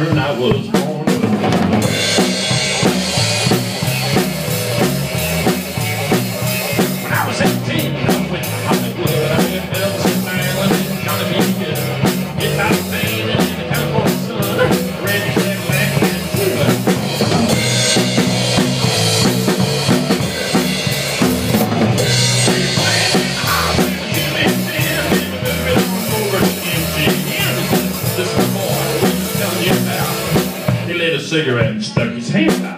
I was born. Cigarette and stuck his hand out.